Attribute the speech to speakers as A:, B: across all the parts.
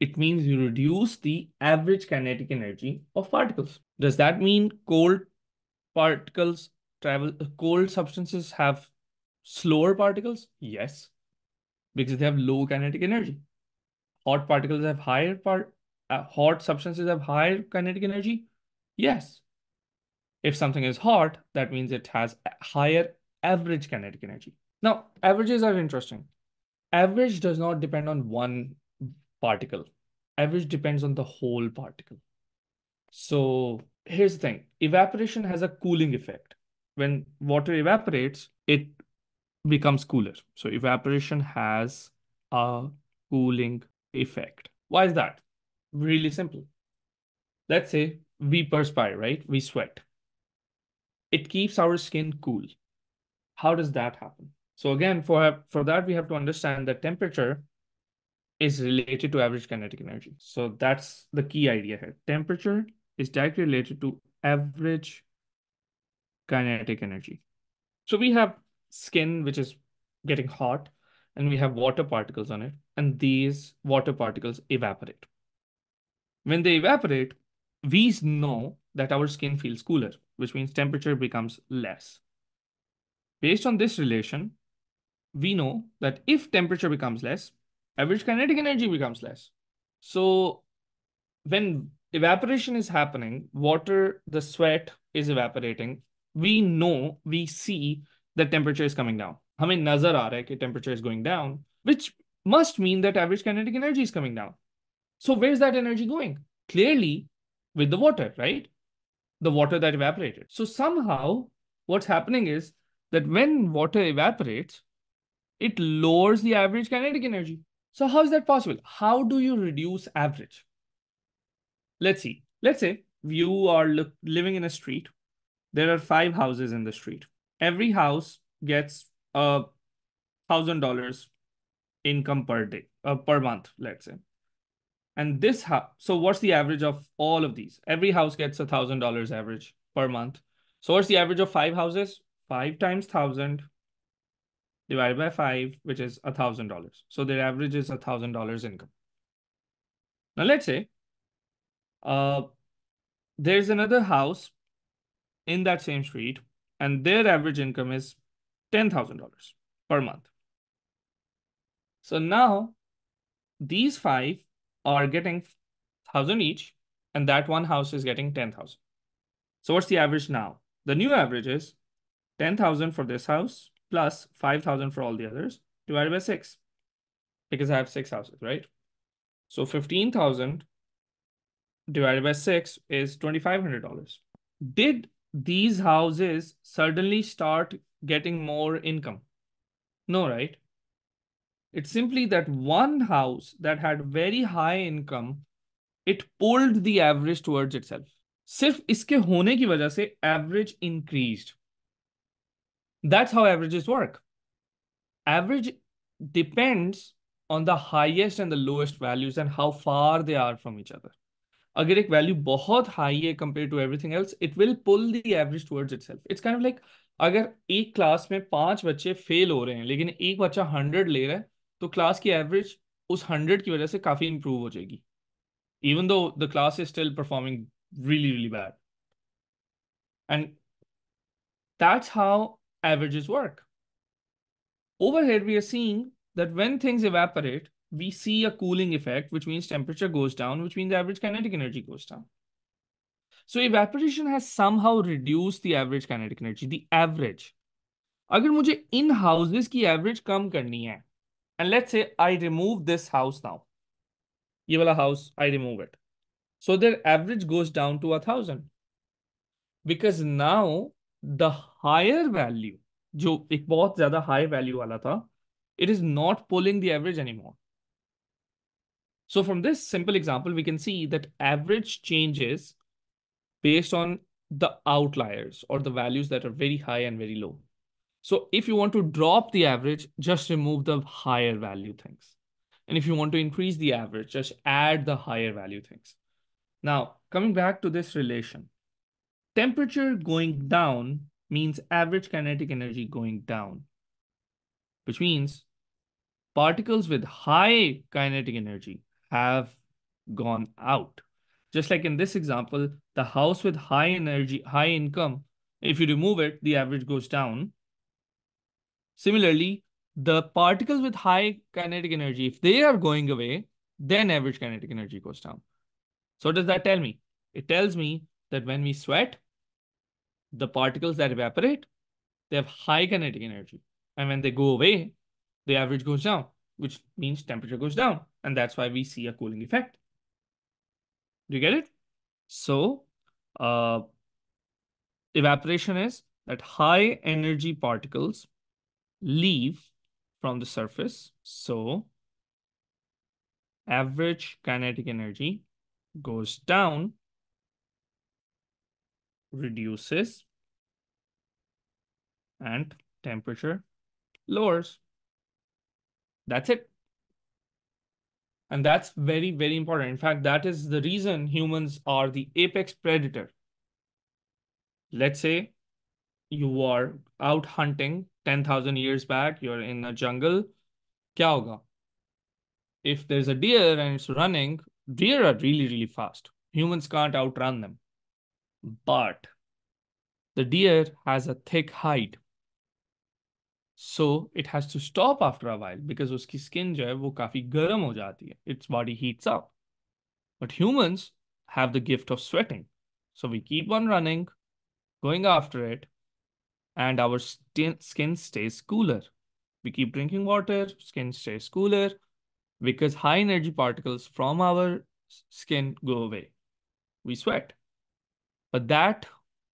A: It means you reduce the average kinetic energy of particles. Does that mean cold particles travel, cold substances have slower particles? Yes, because they have low kinetic energy. Hot particles have higher part, uh, hot substances have higher kinetic energy? Yes. If something is hot, that means it has higher average kinetic energy. Now, averages are interesting. Average does not depend on one particle. Average depends on the whole particle. So here's the thing. Evaporation has a cooling effect. When water evaporates, it becomes cooler. So evaporation has a cooling effect. Why is that? Really simple. Let's say we perspire, right? We sweat. It keeps our skin cool. How does that happen? So again, for, for that, we have to understand that temperature is related to average kinetic energy. So that's the key idea here. Temperature is directly related to average kinetic energy. So we have skin, which is getting hot, and we have water particles on it, and these water particles evaporate. When they evaporate, we know that our skin feels cooler, which means temperature becomes less. Based on this relation, we know that if temperature becomes less, average kinetic energy becomes less. So when evaporation is happening, water, the sweat is evaporating, we know, we see that temperature is coming down. हमें नजर आ रहा है कि temperature is going down, which must mean that average kinetic energy is coming down. So where's that energy going? Clearly with the water, right? The water that evaporated. So somehow what's happening is that when water evaporates, it lowers the average kinetic energy. So how is that possible? How do you reduce average? Let's see. Let's say you are living in a street. There are five houses in the street. Every house gets a thousand dollars income per day, uh, per month, let's say. And this house, so what's the average of all of these? Every house gets a thousand dollars average per month. So what's the average of five houses? Five times thousand divided by five, which is a thousand dollars. So their average is a thousand dollars income. Now let's say uh, there's another house in that same street and their average income is $10,000 per month. So now these five are getting 1000 each and that one house is getting 10,000. So what's the average now? The new average is 10,000 for this house plus 5,000 for all the others divided by 6 because I have six houses, right? So 15,000 divided by 6 is $2,500. Did these houses suddenly start getting more income? No, right? It's simply that one house that had very high income, it pulled the average towards itself. सिर्फ इसके होने की वजह से average increased. That's how averages work. Average depends on the highest and the lowest values and how far they are from each other. अगर एक value बहुत high है compare to everything else it will pull the average towards itself it's kind of like अगर एक class में पांच बच्चे fail हो रहे हैं लेकिन एक बच्चा हंड्रेड ले रहा है तो क्लास की एवरेज उस हंड्रेड की वजह से काफी इंप्रूव हो जाएगी even though the class is still performing really really bad and that's how averages work. Over here, we are seeing that when things evaporate, we see a cooling effect, which means temperature goes down, which means average kinetic energy goes down. So evaporation has somehow reduced the average kinetic energy, the average. अगर मुझे इन houses की average कम करनी है and let's say I remove this house now ये वाला house I remove it so their average goes down to a thousand because now the higher value जो एक बहुत ज्यादा हाई वैल्यू वाला था it is not pulling the average anymore. So from this simple example, we can see that average changes based on the outliers or the values that are very high and very low. So if you want to drop the average, just remove the higher value things. And if you want to increase the average, just add the higher value things. Now, coming back to this relation, temperature going down means average kinetic energy going down, which means particles with high kinetic energy have gone out. Just like in this example, the house with high energy, high income, if you remove it, the average goes down. Similarly, the particles with high kinetic energy, if they are going away, then average kinetic energy goes down. So what does that tell me? It tells me that when we sweat, the particles that evaporate, they have high kinetic energy. And when they go away, the average goes down, which means temperature goes down. And that's why we see a cooling effect. Do you get it? So uh, evaporation is that high energy particles leave from the surface. So average kinetic energy goes down, reduces, and temperature lowers. That's it. And that's very, very important. In fact, that is the reason humans are the apex predator. Let's say you are out hunting 10,000 years back, you're in a jungle. Kya hoga? If there's a deer and it's running, deer are really, really fast. Humans can't outrun them. But the deer has a thick hide. So it has to stop after a while because उसकी skin जो है वो काफी गर्म हो जाती है. Its body heats up. But humans have the gift of sweating. So we keep on running, going after it, and our skin stays cooler. We keep drinking water, skin stays cooler because high energy particles from our skin go away. We sweat. But that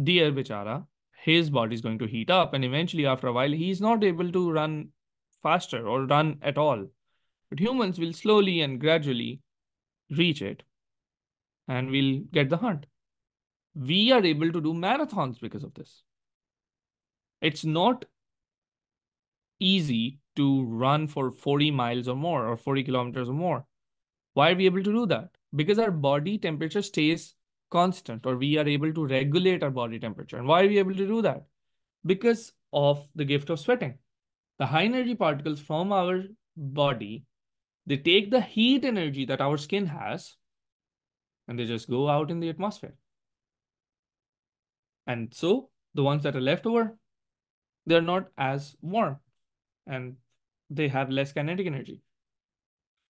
A: deer bichara his body is going to heat up and eventually after a while he's not able to run faster or run at all. But humans will slowly and gradually reach it and we'll get the hunt. We are able to do marathons because of this. It's not easy to run for 40 miles or more or 40 kilometers or more. Why are we able to do that? Because our body temperature stays constant or we are able to regulate our body temperature. And why are we able to do that? Because of the gift of sweating. The high energy particles from our body, they take the heat energy that our skin has and they just go out in the atmosphere. And so the ones that are left over, they're not as warm and they have less kinetic energy.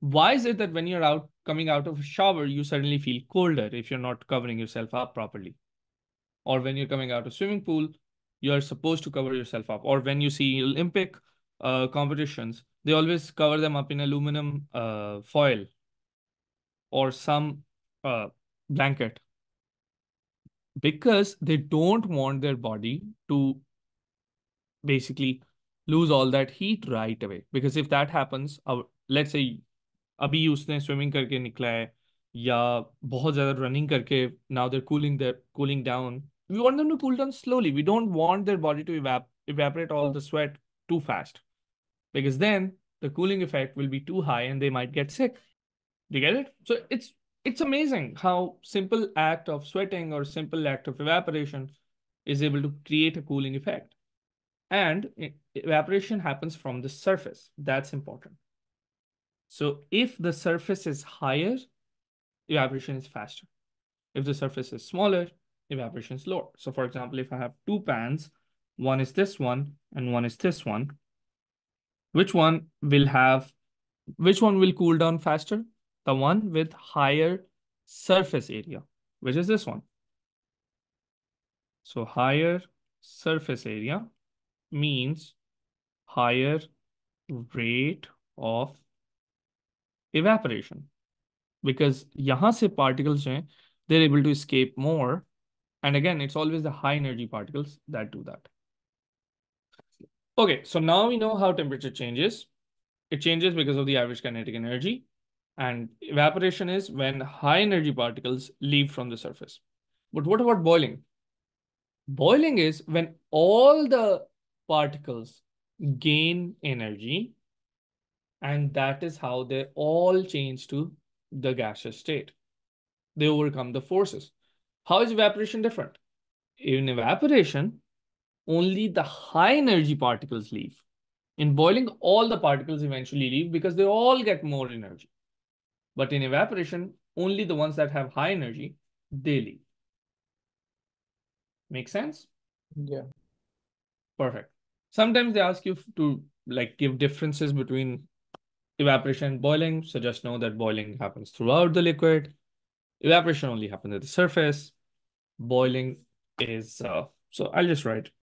A: Why is it that when you're out coming out of a shower, you suddenly feel colder if you're not covering yourself up properly? Or when you're coming out of swimming pool, you're supposed to cover yourself up. Or when you see Olympic uh, competitions, they always cover them up in aluminum uh, foil or some uh, blanket because they don't want their body to basically lose all that heat right away. Because if that happens, our, let's say अभी उसने swimming करके निकला है या बहुत ज्यादा running करके now there cooling there cooling down we want them to cool down slowly. We don't want their body to evap evaporate all the sweat too fast because then the cooling effect will be too high and they might get sick. Do you get it? So it's it's amazing how simple act of sweating or simple act of evaporation is able to create a cooling effect. And evaporation happens from the surface. That's important. So if the surface is higher, evaporation is faster. If the surface is smaller, evaporation is lower. So for example, if I have two pans, one is this one and one is this one, which one will have, which one will cool down faster? The one with higher surface area, which is this one. So higher surface area means higher rate of evaporation because yahan se particles they're able to escape more. And again, it's always the high energy particles that do that. Okay, so now we know how temperature changes. It changes because of the average kinetic energy. And evaporation is when high energy particles leave from the surface. But what about boiling? Boiling is when all the particles gain energy and that is how they all change to the gaseous state. They overcome the forces. How is evaporation different? In evaporation, only the high energy particles leave. In boiling, all the particles eventually leave because they all get more energy. But in evaporation, only the ones that have high energy, they leave. Make sense?
B: Yeah.
A: Perfect. Sometimes they ask you to like give differences between evaporation and boiling. So just know that boiling happens throughout the liquid. Evaporation only happens at the surface. Boiling is, uh, so I'll just write